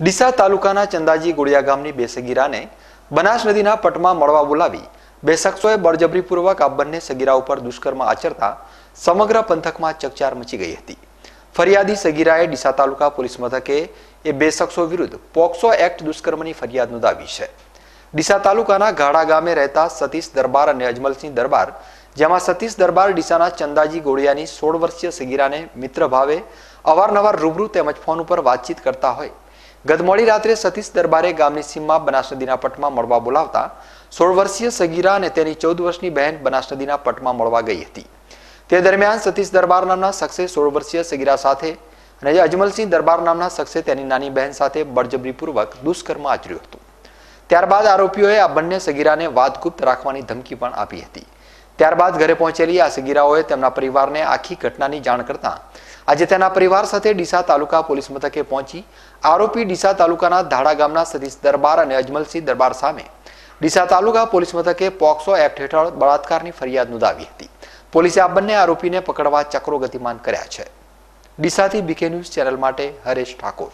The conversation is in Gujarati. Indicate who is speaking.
Speaker 1: ડીસા તાલુકાના ચંદાજી ગોળિયા ગામની બે સગીરાને બનાસ નદીના પટમાં મળવા બોલાવી બે શખ્સોએ બળજબરીપૂર્વક આ બંને સગીરા ઉપર દુષ્કર્મ આચરતા સમગ્ર પંથકમાં ચકચાર મચી ગઈ હતી. ફરિયાદી સગીરાએ ડીસા તાલુકા પોલીસ મથકે એ બે શખ્સો વિરુદ્ધ પોક્સો એક્ટ દુષ્કર્મની ફરિયાદ નોંધાવી છે. ડીસા તાલુકાના ગાડા ગામે રહેતા સતીશ દરબાર અને અજમલસિંહ દરબાર, જેમાં સતીશ દરબાર ડીસાના ચંદાજી ગોળિયાની સોળ વર્ષીય સગીરાને મિત્ર ભાવે અવારનવાર રૂબરૂ તેમજ ફોન ઉપર વાતચીત કરતા હોય ગત મોડી રાત્રે સતીશ દરબારે ગામની સીમમાં બનાસ નદીના પટમાં મળવા બોલાવતા સોળ વર્ષીય સગીરા અને તેની ચૌદ વર્ષની બહેન બનાસ નદીના પટમાં મળવા ગઈ હતી. તે દરમિયાન સતીશ દરબાર નામના શખ્સે સોળ વર્ષીય સગીરા સાથે અને અજમલસિંહ દરબાર નામના શખ્સે તેની નાની બહેન સાથે બળજબરીપૂર્વક દુષ્કર્મ આચર્યું હતું. ત્યારબાદ આરોપીઓએ આ બંને સગીરાને વાતગુપ્ત રાખવાની ધમકી પણ આપી હતી. ત્યારબાદ ઘરે પહોંચેલી આ સગીરાઓએ તેમના પરિવારને આખી ઘટનાની જાણ કરતા આજે તેના પરિવાર સાથે ડીસા તાલુકા પોલીસ મથકે પહોંચી આરોપી ડીસા તાલુકાના ધાડા ગામના સતીશ દરબાર અને અજમલસિંહ દરબાર સામે ડીસા તાલુકા પોલીસ મથકે પોક્સો એક્ટ હેઠળ બળાત્કારની ફરિયાદ નોંધાવી હતી. પોલીસે આ બંને આરોપીને પકડવા ચક્રો ગતિમાન કર્યા છે. ડીસાથી બીકે ન્યૂઝ ચેનલ માટે હરેશ ઠાકોર.